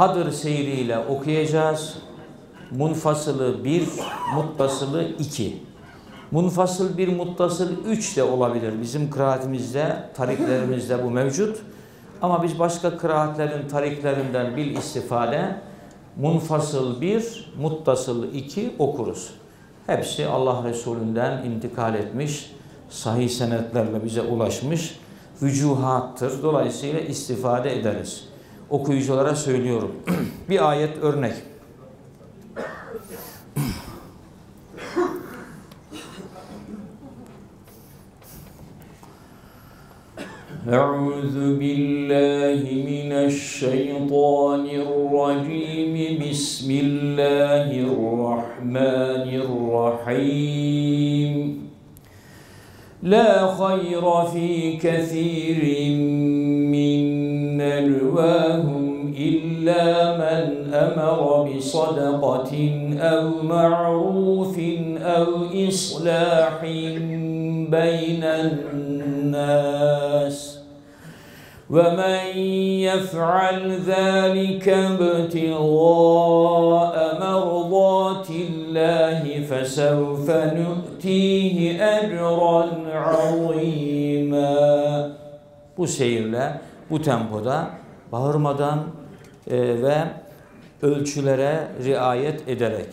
Hadır seyriyle okuyacağız. Munfasılı bir, muttasılı iki. Munfasıl bir, muttasıl üç de olabilir. Bizim kıraatimizde, tariklerimizde bu mevcut. Ama biz başka kıraatlerin tariklerinden bil istifade munfasıl bir, muttasıl iki okuruz. Hepsi Allah Resulü'nden intikal etmiş, sahih senetlerle bize ulaşmış vücuhattır. Dolayısıyla istifade ederiz Okuyuculara söylüyorum. bir ayet örnek. أعوذ بالله من الشيطان الرجيم بسم الله الرحمن الرحيم لا خير في كثير من نجواهم إلا من أمر بصدقة أو معروف أو إصلاح بين الناس ومن يفعل ذلك ابتغاء مرضات الله فسوف نؤتيه أجرا عظيما Bu seyirle, bu tempoda bağırmadan e, ve ölçülere riayet ederek